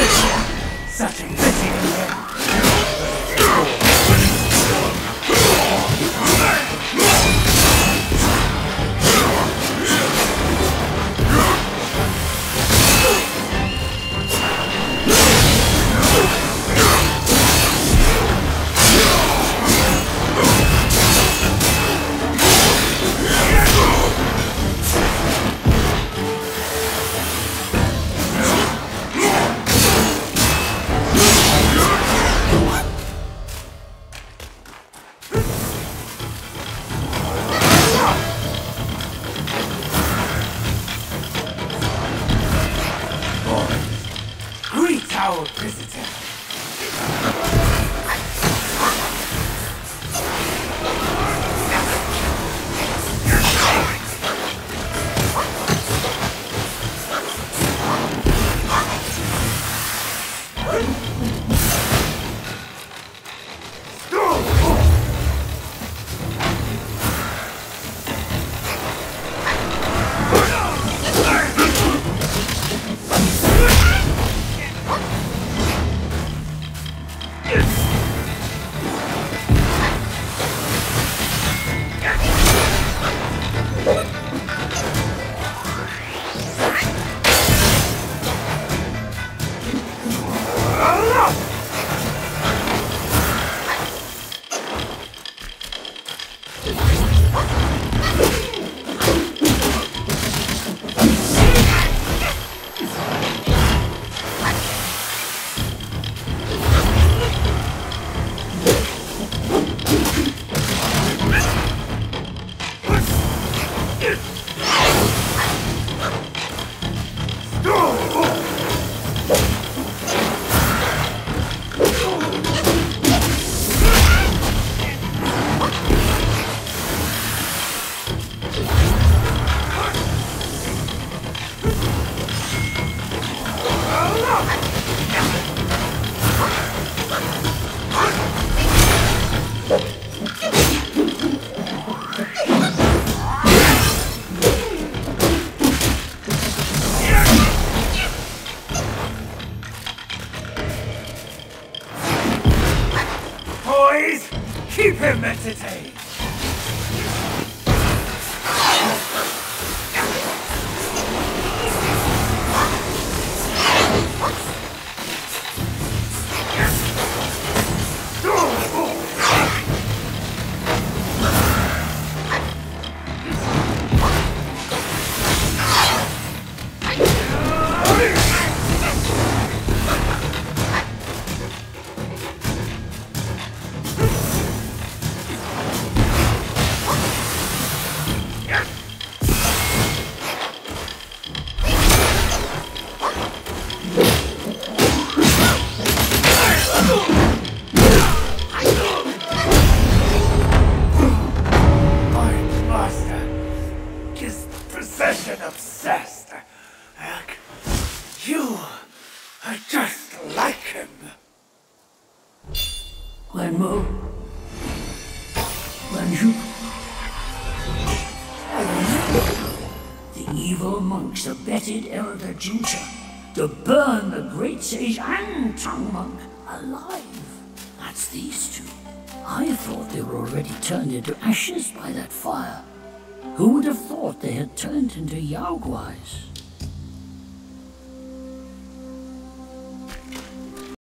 这一是自己 вот президент. Boys, keep him entertained. Possession obsessed. You are just like him. Renmo. Renju. The evil monks abetted Elder Jinchi to burn the great sage and monk alive. That's these two. I thought they were already turned into ashes by that fire. Who would have thought they had turned into Yaoguais?